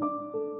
you